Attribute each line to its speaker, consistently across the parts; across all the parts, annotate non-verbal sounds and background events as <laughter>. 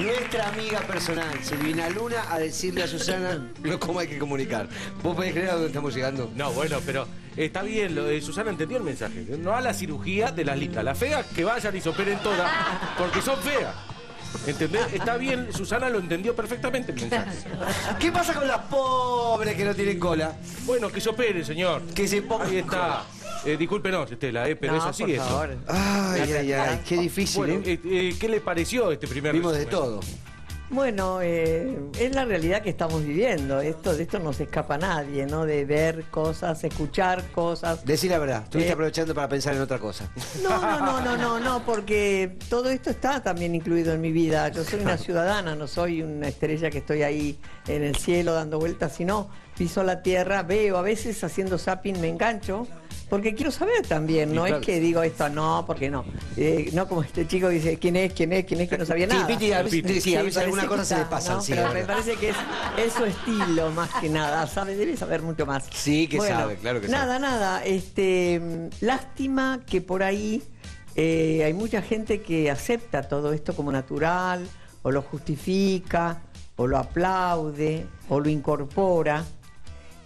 Speaker 1: Nuestra amiga personal, Silvina Luna, a decirle a Susana lo cómo hay que comunicar. ¿Vos podés creer a dónde estamos llegando?
Speaker 2: No, bueno, pero está bien, lo de Susana entendió el mensaje. No a la cirugía de las listas. Las feas que vayan y se operen todas, porque son feas. ¿Entendés? Está bien, Susana lo entendió perfectamente el mensaje. <laughs>
Speaker 1: ¿Qué pasa con las pobres que no tienen cola?
Speaker 2: Bueno, que se opere, señor.
Speaker 1: Que se pongan-
Speaker 2: Ahí está. Eh, discúlpenos, Estela, eh, pero
Speaker 3: No,
Speaker 2: es así
Speaker 3: por
Speaker 2: esto.
Speaker 3: favor.
Speaker 1: Ay, ay, ay, qué difícil,
Speaker 2: Bueno,
Speaker 1: ¿eh?
Speaker 2: eh, eh, ¿qué le pareció este primer
Speaker 1: Vimos de todo.
Speaker 3: Bueno, eh, es la realidad que estamos viviendo. Esto, de esto no se escapa nadie, ¿no? De ver cosas, escuchar cosas.
Speaker 1: Decí la verdad, estuviste
Speaker 3: Eh.
Speaker 1: aprovechando para pensar en otra cosa.
Speaker 3: No, no, no, no, no, no, porque todo esto está también incluido en mi vida. Yo soy una ciudadana, no soy una estrella que estoy ahí en el cielo dando vueltas, sino piso la tierra, veo, a veces haciendo zapping me engancho. Porque quiero saber también, no
Speaker 1: claro.
Speaker 3: es que digo esto, no, porque no. Eh, no como este chico dice, ¿quién es? ¿quién es? ¿quién es? Que no sabía
Speaker 1: Sí,
Speaker 3: nada.
Speaker 1: A veces- sí, a veces
Speaker 3: que
Speaker 1: cosas se le pasan,
Speaker 3: ¿no? Pero me parece que es, es su estilo más que nada, sabe, debe saber mucho más.
Speaker 1: Sí, que sabe, claro que
Speaker 3: nada,
Speaker 1: sabe.
Speaker 3: Nada, este, mm, lástima que por ahí eh, hay mucha gente que acepta todo esto como natural, o lo justifica, o lo aplaude, o lo incorpora,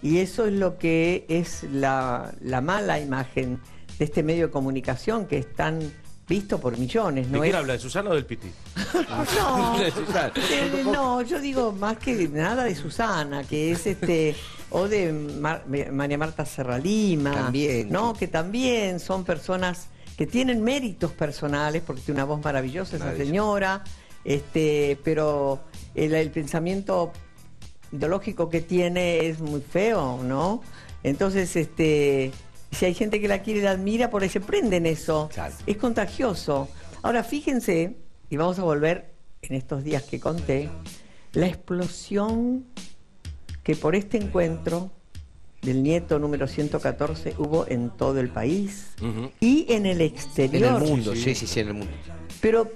Speaker 3: y eso es lo que es la, la mala imagen de este medio de comunicación que es tan visto por millones,
Speaker 2: ¿De
Speaker 3: ¿no?
Speaker 2: quién
Speaker 3: es-
Speaker 2: habla? ¿De Susana o del Piti? <laughs>
Speaker 3: no, <laughs>
Speaker 1: De
Speaker 3: eh, yo digo más que nada de Susana, que es este, o de Mar- María Marta Serralima,
Speaker 1: También.
Speaker 3: ¿no? Que también son personas que tienen méritos personales, porque tiene una voz maravillosa esa señora, este, pero el, el pensamiento ideológico que tiene es muy feo, ¿no? Entonces, este, si hay gente que la quiere y la admira, por ahí se prenden eso.
Speaker 1: Claro.
Speaker 3: Es contagioso. Ahora, fíjense, y vamos a volver en estos días que conté, la explosión que por este encuentro del nieto número 114 hubo en todo el país y en el
Speaker 1: En
Speaker 3: exterior.
Speaker 1: el mundo, sí, sí, sí, en el mundo.
Speaker 3: Pero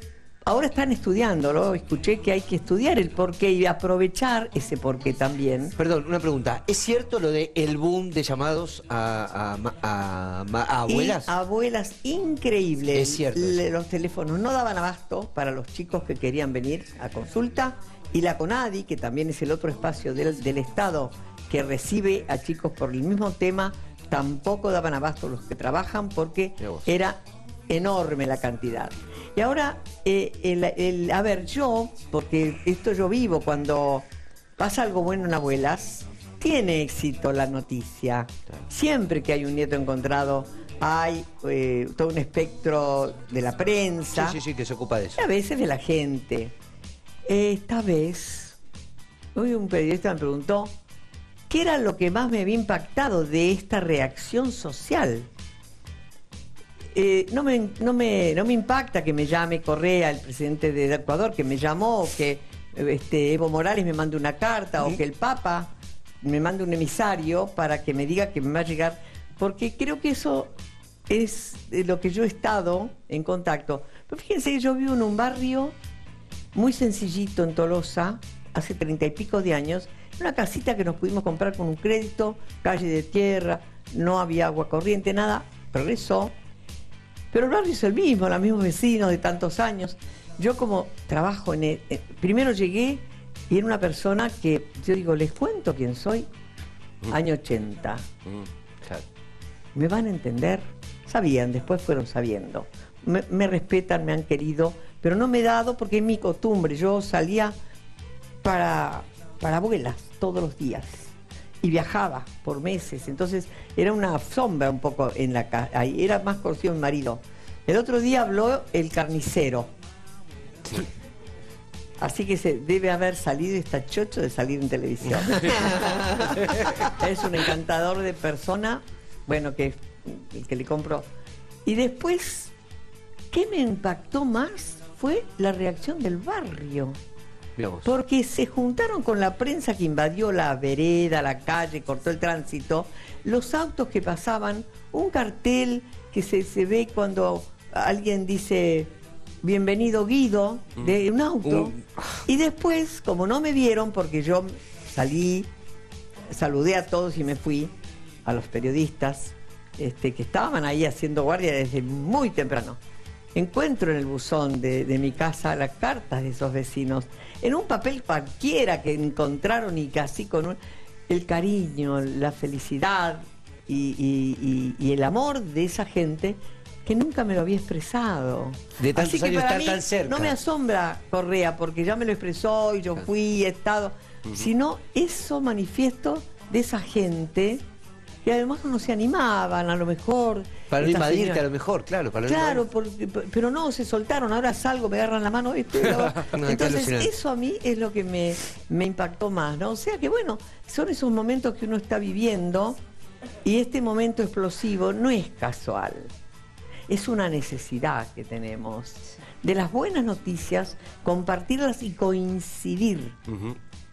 Speaker 3: ahora están estudiándolo, escuché que hay que estudiar el porqué y aprovechar ese porqué también.
Speaker 1: Perdón, una pregunta. ¿Es cierto lo de el boom de llamados a, a ma- a ma- a abuelas?
Speaker 3: Y abuelas increíbles.
Speaker 1: Es cierto
Speaker 3: Le-. Los teléfonos no daban abasto para los chicos que querían venir a consulta. Y la CONADI, que también es el otro espacio del, del Estado que recibe a chicos por el mismo tema, tampoco daban abasto los que trabajan porque era enorme la cantidad. Y ahora, eh, el- el- a ver, yo, porque esto yo vivo, cuando pasa algo bueno en abuelas, tiene éxito la noticia. Siempre que hay un nieto encontrado, hay eh, todo un espectro de la
Speaker 1: Sí,
Speaker 3: prensa
Speaker 1: sí, sí, que se ocupa de eso.
Speaker 3: y a veces de la gente. Esta vez, hoy un periodista me preguntó qué era lo que más me había impactado de esta reacción social. Eh, no, me, no, me, no me impacta que me llame Correa, el presidente de Ecuador, que me llamó, que este, Evo Morales me mande una carta, o que el Papa me mande un emisario para que me diga que me va a llegar, porque creo que eso es de lo que yo he estado en contacto. Pero fíjense que yo vivo en un barrio muy sencillito en Tolosa, hace treinta y pico de años, una casita que nos pudimos comprar con un crédito, calle de tierra, no había agua corriente, nada, progresó. Pero el barrio es el mismo, los mismos vecinos de tantos años. Yo como trabajo en el, eh, primero llegué y era una persona que, yo digo, les cuento quién soy, año 80.
Speaker 2: Mm.
Speaker 1: Claro.
Speaker 3: ¿Me van a entender? Sabían, después fueron sabiendo. Me, me respetan, me han querido, pero no me he dado porque es mi costumbre. Yo salía para, para abuelas todos los días y viajaba por meses. Entonces era una sombra un poco en la casa. Era más conocido mi marido. El otro día habló el carnicero. Así que se debe haber salido y está chocho de salir en televisión. <laughs> es un encantador de persona, bueno, que el que le compro. Y después, ¿qué me impactó más? Fue la reacción del barrio. Porque se juntaron con la prensa que invadió la vereda, la calle, cortó el tránsito, los autos que pasaban, un cartel que se, se ve cuando alguien dice bienvenido Guido de un auto. Y después, como no me vieron, porque yo salí, saludé a todos y me fui, a los periodistas este, que estaban ahí haciendo guardia desde muy temprano. Encuentro en el buzón de, de mi casa las cartas de esos vecinos, en un papel cualquiera que encontraron y así con un- el cariño, la felicidad y, y- y- y el amor de esa gente que nunca me lo había expresado.
Speaker 1: De tantos
Speaker 3: Así que
Speaker 1: años
Speaker 3: para
Speaker 1: estar
Speaker 3: mí
Speaker 1: tan cerca.
Speaker 3: No me asombra Correa, porque ya me lo expresó y yo fui, he estado, sino eso manifiesto de esa gente que además no se animaban, a lo mejor.
Speaker 1: Para no invadirte
Speaker 3: señora-
Speaker 1: a lo mejor, claro. Para
Speaker 3: Claro, porque- pero no, se soltaron, ahora salgo, me agarran la mano, ¿viste? <laughs>
Speaker 1: No,
Speaker 3: Entonces, eso a mí es lo que me, me impactó más, ¿no? O sea que, bueno, son esos momentos que uno está viviendo y este momento explosivo no es casual, es una necesidad que tenemos. De las buenas noticias, compartirlas y coincidir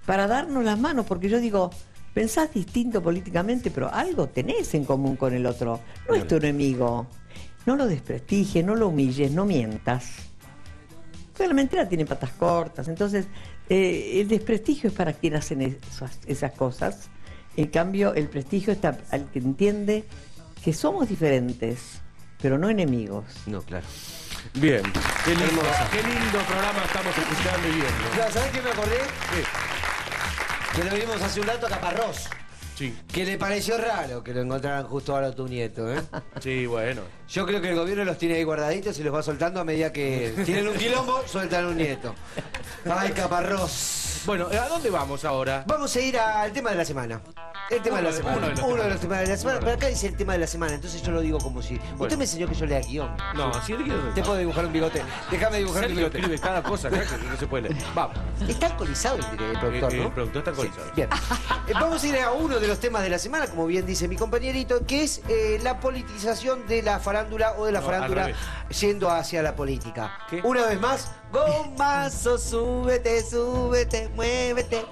Speaker 3: para darnos las manos, porque yo digo, pensás distinto políticamente, pero algo tenés en común con el otro. No es tu enemigo. No lo desprestigies, no lo humilles, no mientas. Porque la mentira tiene patas cortas. Entonces, eh, el desprestigio es para quien hacen esas, esas cosas. En cambio, el prestigio está al que entiende que somos diferentes, pero no enemigos.
Speaker 1: No, claro.
Speaker 2: Bien. Qué lindo,
Speaker 1: Hermoso.
Speaker 2: qué lindo programa estamos escuchando y viendo.
Speaker 1: ¿Sabés qué me acordé? Que lo vimos hace un rato a Caparrós.
Speaker 2: Sí,
Speaker 1: Que le pareció raro que lo encontraran justo ahora a tu nieto, ¿eh? <laughs>
Speaker 2: sí, bueno.
Speaker 1: Yo creo que el gobierno los tiene ahí guardaditos y los va soltando a medida que <laughs> tienen un quilombo, sueltan un nieto. Ay, Caparrós.
Speaker 2: Bueno, ¿a dónde vamos ahora?
Speaker 1: Vamos a ir al tema de la semana. El tema de la
Speaker 2: Uno de-
Speaker 1: semana.
Speaker 2: uno de los
Speaker 1: Uno
Speaker 2: temas.
Speaker 1: de los temas de la semana. Pero acá dice el tema de la semana, entonces yo lo digo como si. Usted me enseñó que yo lea guion.
Speaker 2: No, si él quiere.
Speaker 1: Te puedo dibujar un bigote. Déjame dibujar un bigote.
Speaker 2: escribe cada cosa acá que no se puede leer. Vamos.
Speaker 1: Está alcoholizado el, el productor,
Speaker 2: Eh,
Speaker 1: ¿no?
Speaker 2: el productor está alcoholizado.
Speaker 1: Sí, bien. Eh, Vamos a ir a uno de los temas de la semana, como bien dice mi compañerito, que es eh, la politización de la farándula o de la
Speaker 2: No,
Speaker 1: farándula yendo hacia la política.
Speaker 2: ¿Qué?
Speaker 1: Una vez más, gomazo, súbete, súbete, muévete.